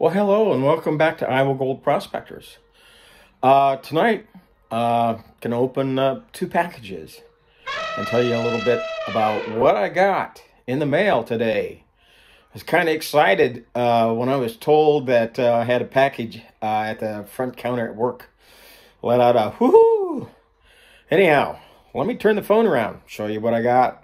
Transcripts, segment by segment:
Well, hello and welcome back to Iowa Gold Prospectors. Uh, tonight, uh, going to open up two packages and tell you a little bit about what I got in the mail today. I was kind of excited uh, when I was told that uh, I had a package uh, at the front counter at work. Let out a whoo! Anyhow, let me turn the phone around, show you what I got.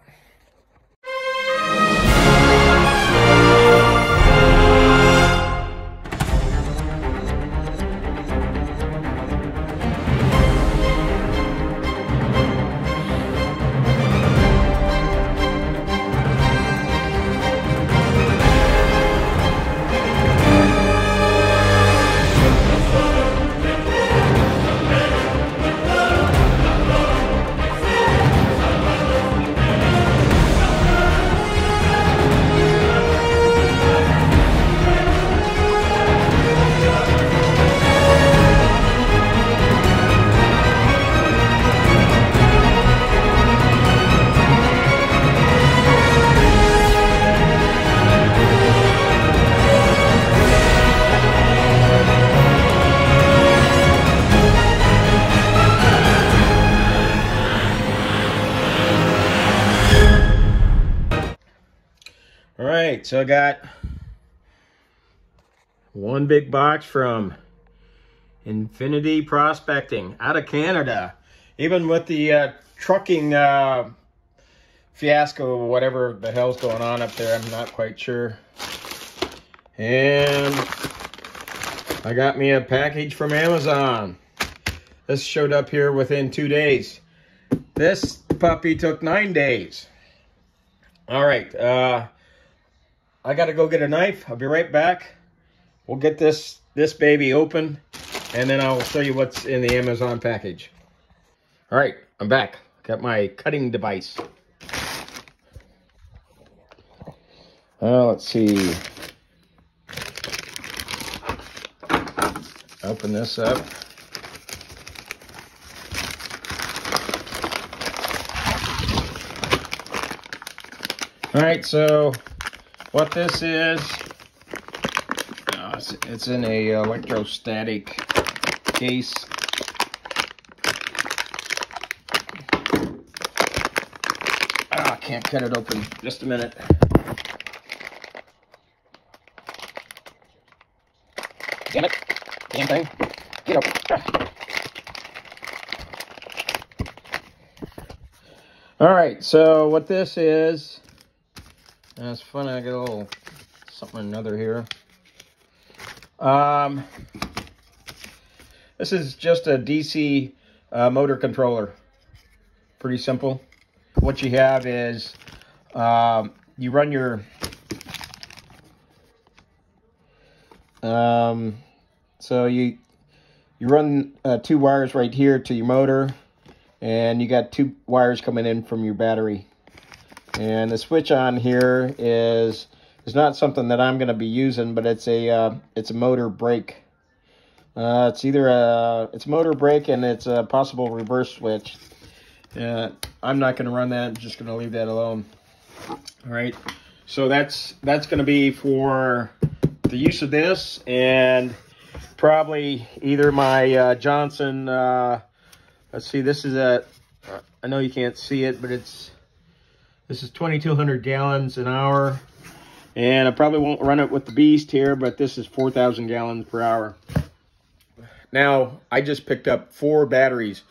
So I got one big box from Infinity Prospecting out of Canada. Even with the uh, trucking uh, fiasco, whatever the hell's going on up there, I'm not quite sure. And I got me a package from Amazon. This showed up here within two days. This puppy took nine days. All right, uh, I got to go get a knife. I'll be right back. We'll get this this baby open, and then I'll show you what's in the Amazon package. All right, I'm back. Got my cutting device. Uh, let's see. Open this up. All right, so what this is, uh, it's, in a electrostatic case. Ah, I can't cut it open. Just a minute. Damn it. Damn thing. Get. Ah. All right, so what this is, and it's funny, I got a little something or another here. Um, this is just a DC uh, motor controller. Pretty simple. What you have is um, you run your um, so you you run uh, two wires right here to your motor, and you got two wires coming in from your battery. And the switch on here is is not something that I'm going to be using, but it's a uh, it's a motor brake. Uh, it's either a it's motor brake and it's a possible reverse switch. Uh, I'm not going to run that. I'm just going to leave that alone. All right. So that's that's going to be for the use of this and probably either my uh, Johnson. Uh, let's see. This is a. I know you can't see it, but it's this is 2,200 gallons an hour. And I probably won't run it with the Beast here, but this is 4,000 gallons per hour. Now, I just picked up four batteries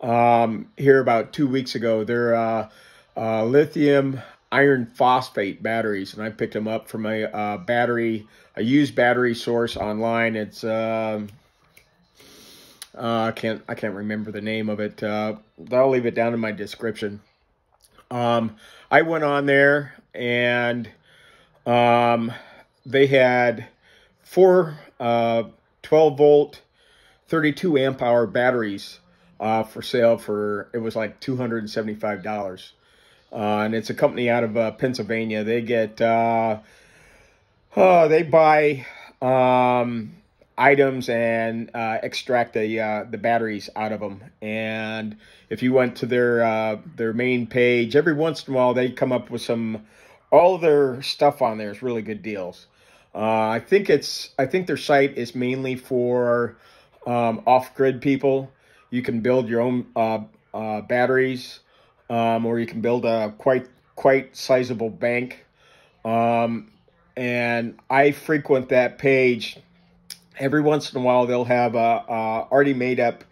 um, here about two weeks ago. They're uh, uh, lithium iron phosphate batteries, and I picked them up from a uh, battery, a used battery source online. It's um, uh, I can't I can't remember the name of it. Uh, I'll leave it down in my description. Um, I went on there and um, they had four uh, 12 volt, 32 amp hour batteries uh, for sale for, it was like $275. Uh, and it's a company out of uh, Pennsylvania. They get, uh, uh, they buy um, items and uh, extract the uh, the batteries out of them. And if you went to their uh, their main page, every once in a while they come up with some all their stuff on there is really good deals. Uh, I think it's I think their site is mainly for um, off-grid people. You can build your own uh, uh, batteries, um, or you can build a quite quite sizable bank. Um, and I frequent that page. Every once in a while, they'll have a, a already made up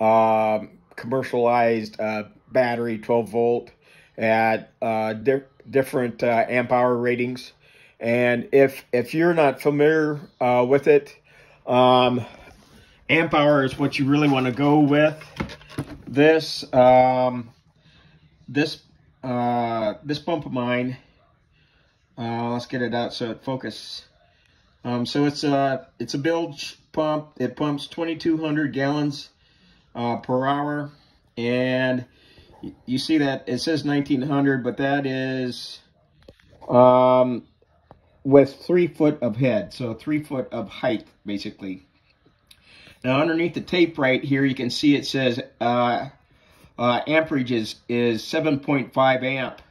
uh, commercialized uh, battery, 12 volt, at uh, di different uh, amp hour ratings. And if if you're not familiar uh, with it, um, amp hour is what you really want to go with. This um, this uh, this pump of mine. Let's get it out so it focuses. Um, so it's a it's a bilge pump. It pumps 2,200 gallons uh, per hour, and you see that it says 1900, but that is um, with three foot of head, so three foot of height, basically. Now, underneath the tape right here, you can see it says uh, uh, amperage is, is 7.5 amp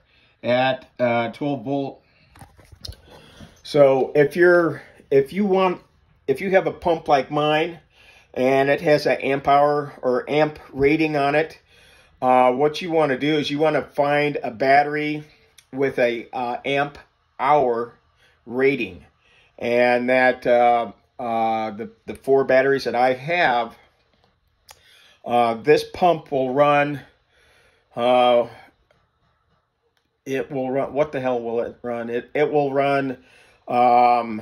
at uh, 12 volt. So if you're if you want if you have a pump like mine and it has an amp hour or amp rating on it, uh, what you want to do is you want to find a battery with a uh, amp hour rating. And that uh, uh, the, the four batteries that I have, uh, this pump will run, uh, it will run, what the hell will it run? It, it will run um,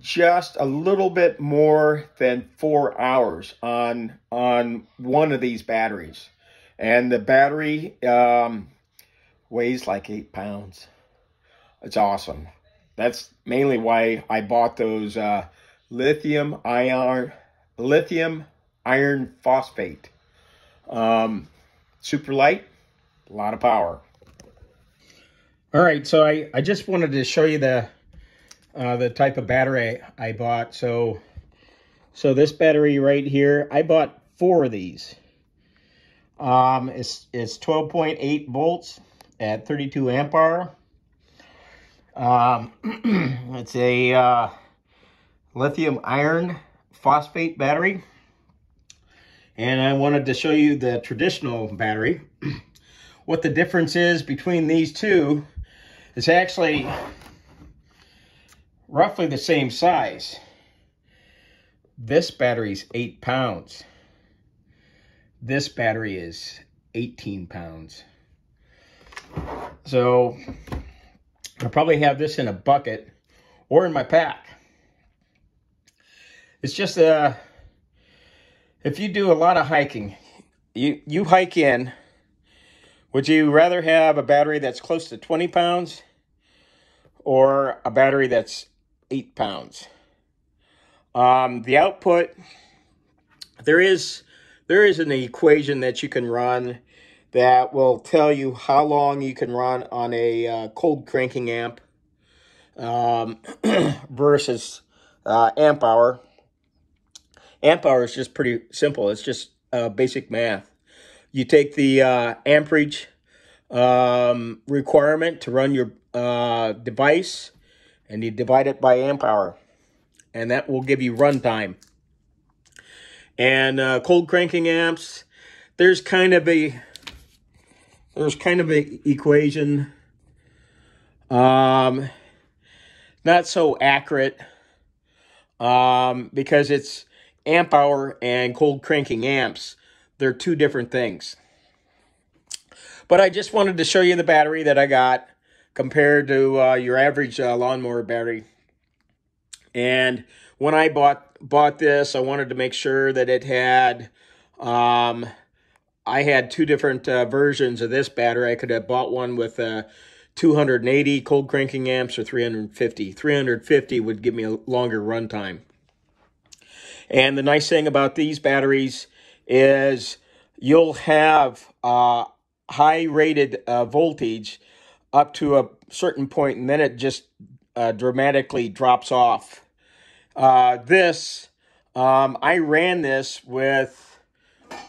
just a little bit more than four hours on, on one of these batteries. And the battery um, weighs like eight pounds. It's awesome. That's mainly why I bought those uh, lithium iron lithium iron phosphate. Um, super light, a lot of power. All right, so I, I just wanted to show you the uh, the type of battery I bought. So so this battery right here, I bought four of these. Um, it's, it's 12.8 volts at 32 amp hour. Um, it's a uh, lithium iron phosphate battery. And I wanted to show you the traditional battery. what the difference is between these two is actually roughly the same size. This battery's eight pounds. This battery is 18 pounds. So I'll probably have this in a bucket or in my pack. It's just uh, if you do a lot of hiking, you, you hike in, would you rather have a battery that's close to 20 pounds or a battery that's 8 pounds? Um, the output, there is there is an equation that you can run that will tell you how long you can run on a uh, cold cranking amp um, versus uh, amp hour. Amp hour is just pretty simple. It's just uh, basic math. You take the uh, amperage um, requirement to run your uh, device and you divide it by amp hour. And that will give you runtime. And uh, cold cranking amps, there's kind of a there's kind of a equation. Um, not so accurate um, because it's amp hour and cold cranking amps. They're two different things. But I just wanted to show you the battery that I got compared to uh, your average uh, lawnmower battery. And when I bought bought this, I wanted to make sure that it had, um, I had two different uh, versions of this battery. I could have bought one with uh, 280 cold cranking amps or 350. 350 would give me a longer runtime. And the nice thing about these batteries is you'll have uh, high rated uh, voltage up to a certain point and then it just uh, dramatically drops off. Uh, this, um, I ran this with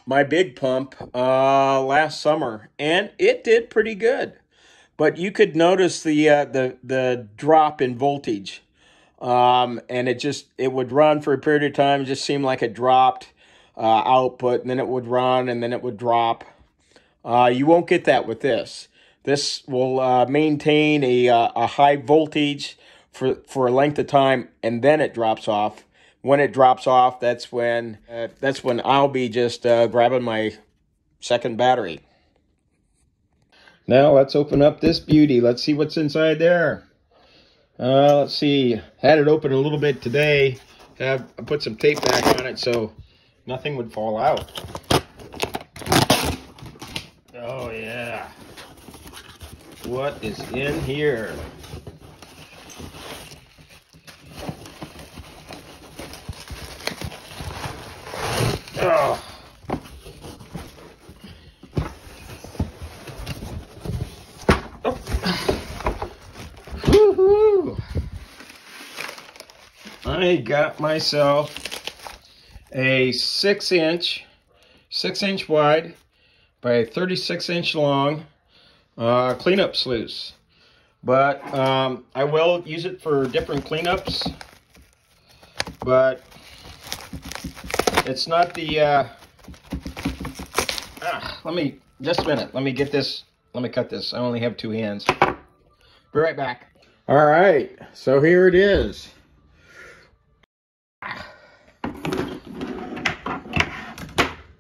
my big pump uh, last summer, and it did pretty good. But you could notice the uh, the the drop in voltage. Um, and it just, it would run for a period of time. It just seemed like it dropped uh, output and then it would run and then it would drop. Uh, you won't get that with this. This will uh, maintain a, uh, a high voltage for, for a length of time and then it drops off. When it drops off, that's when uh, that's when I'll be just uh, grabbing my second battery. Now let's open up this beauty. Let's see what's inside there. Uh, let's see. Had it open a little bit today. Have I put some tape back on it so nothing would fall out. Oh yeah. What is in here? Oh. I got myself a six inch, six inch wide by 36 inch long uh, cleanup sluice. But um, I will use it for different cleanups. But it's not the, uh, ah, let me, just a minute. Let me get this, let me cut this. I only have two hands. Be right back. All right, so here it is.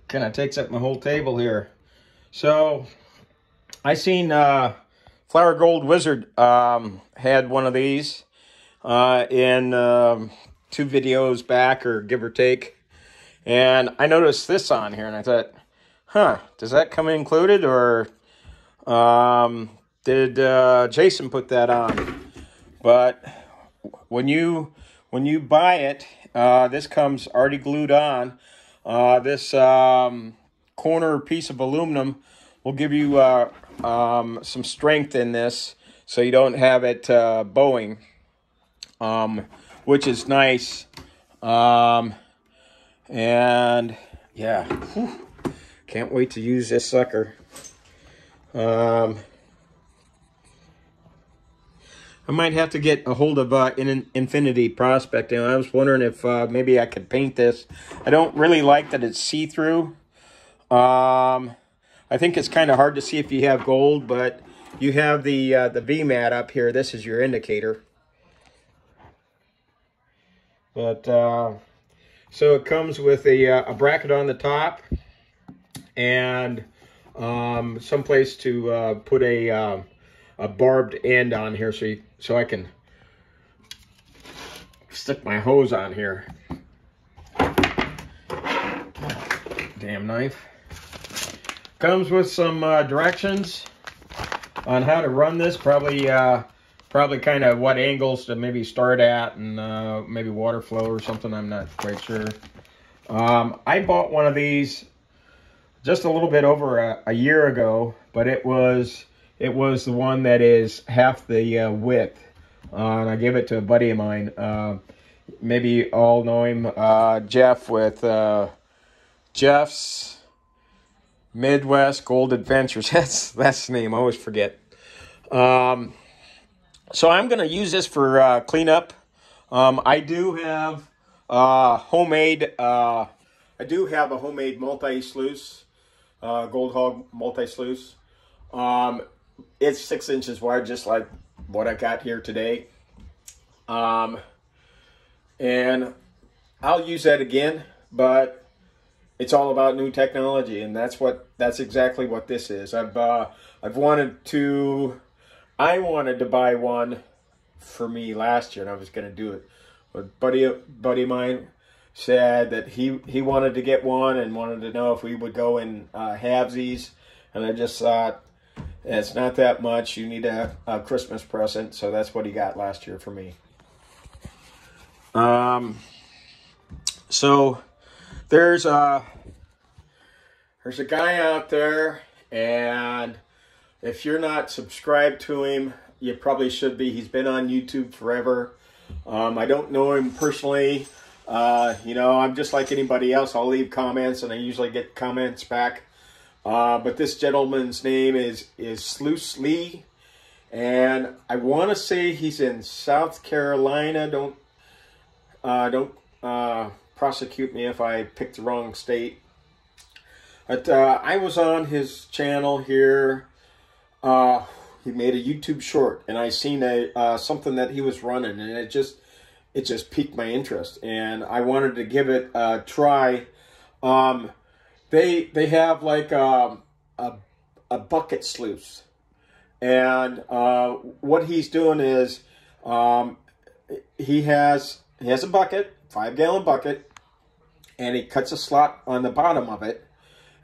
Kind of takes up my whole table here. So, I seen uh, Flour Gold Wizard um, had one of these uh, in um, two videos back, or give or take. And I noticed this on here, and I thought, huh, does that come included, or um, did uh, Jason put that on? But when you when you buy it, uh, this comes already glued on. Uh, this um, corner piece of aluminum will give you uh, um, some strength in this so you don't have it uh, bowing, um, which is nice. Um, and yeah, whew, can't wait to use this sucker. Um, I might have to get a hold of uh, in Infinity Prospecting. I was wondering if uh, maybe I could paint this. I don't really like that it's see-through. Um, I think it's kind of hard to see if you have gold, but you have the uh, the VMAT up here. This is your indicator. But uh, so it comes with a, uh, a bracket on the top and um, someplace to uh, put a uh, a barbed end on here so you, so I can stick my hose on here. Damn knife. Comes with some uh, directions on how to run this. Probably uh, probably kind of what angles to maybe start at and uh, maybe water flow or something. I'm not quite sure. Um, I bought one of these just a little bit over a, a year ago, but it was it was the one that is half the uh, width. Uh, and I gave it to a buddy of mine. Uh, maybe all know him, uh, Jeff with uh, Jeff's Midwest Gold Adventures. That's that's the name. I always forget. Um, so I'm going to use this for uh, cleanup. Um, I do have homemade. I do have a homemade multi-sluice, Gold Hog multi-sluice. Um, it's six inches wide, just like what I got here today. Um, and I'll use that again, but it's all about new technology, and that's what that's exactly what this is. I've uh, I've wanted to, I wanted to buy one for me last year, and I was going to do it, but buddy buddy of mine said that he he wanted to get one and wanted to know if we would go in uh, halvesies, and I just thought it's not that much. You need a, a Christmas present, so that's what he got last year for me. Um, so there's a there's a guy out there, and if you're not subscribed to him, you probably should be. He's been on YouTube forever. Um, I don't know him personally. Uh, you know, I'm just like anybody else. I'll leave comments, and I usually get comments back. Uh, but this gentleman's name is, is Sluice Lee. And I want to say he's in South Carolina. Don't Uh, don't uh, prosecute me if I picked the wrong state. But uh, I was on his channel here. Uh, he made a YouTube short, and I seen a uh, something that he was running, and it just it just piqued my interest, and I wanted to give it a try. Um, they they have like um, a a bucket sluice, and uh, what he's doing is um, he has he has a bucket, five gallon bucket, and he cuts a slot on the bottom of it,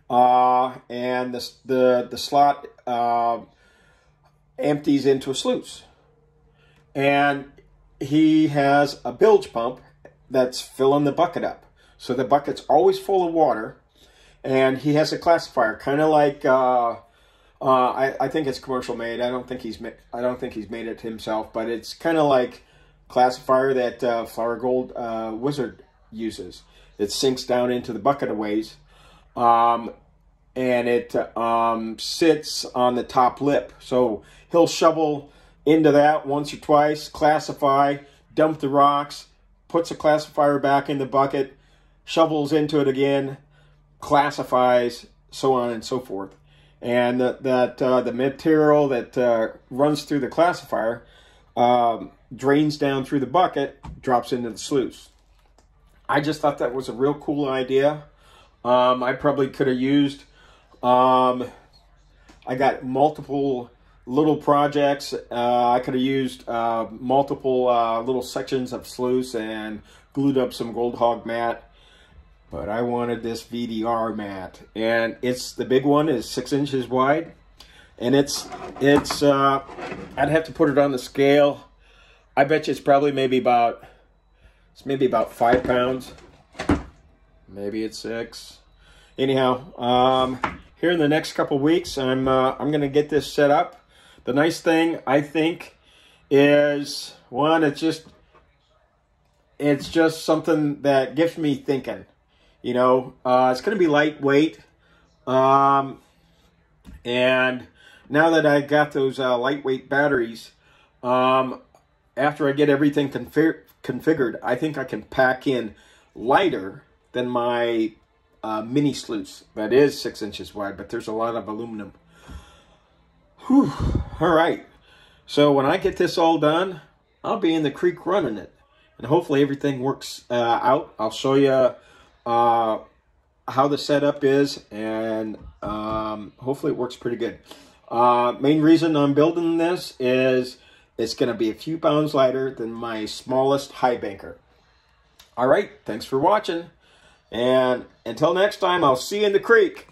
uh, and the the the slot uh, empties into a sluice, and he has a bilge pump that's filling the bucket up. So the bucket's always full of water, and he has a classifier, kind of like uh, uh, I, I think it's commercial made. I don't think he's I don't think he's made it himself, but it's kind of like classifier that uh, Flour Gold uh, Wizard uses. It sinks down into the bucket of ways, um, and it um, sits on the top lip. So he'll shovel into that once or twice, classify, dump the rocks, puts a classifier back in the bucket, shovels into it again, classifies, so on and so forth. And that, that uh, the material that uh, runs through the classifier um, drains down through the bucket, drops into the sluice. I just thought that was a real cool idea. Um, I probably could have used, um, I got multiple little projects. Uh, I could have used uh, multiple uh, little sections of sluice and glued up some Gold Hog mat. But I wanted this VDR mat. And it's the big one is six inches wide. And it's, it's uh, I'd have to put it on the scale. I bet you it's probably maybe about, it's maybe about five pounds. Maybe it's six. Anyhow, um, here in the next couple weeks, I'm, uh, I'm going to get this set up the nice thing, I think, is one, it's just it's just something that gets me thinking. You know, uh, it's going to be lightweight. Um, and now that I got those uh, lightweight batteries, um, after I get everything config configured, I think I can pack in lighter than my uh, mini sluice that is six inches wide, but there's a lot of aluminum. Whew. All right. So when I get this all done, I'll be in the creek running it. And hopefully everything works uh, out. I'll show you uh, how the setup is. And um, hopefully it works pretty good. Uh, main reason I'm building this is it's going to be a few pounds lighter than my smallest high banker. All right. Thanks for watching. And until next time, I'll see you in the creek.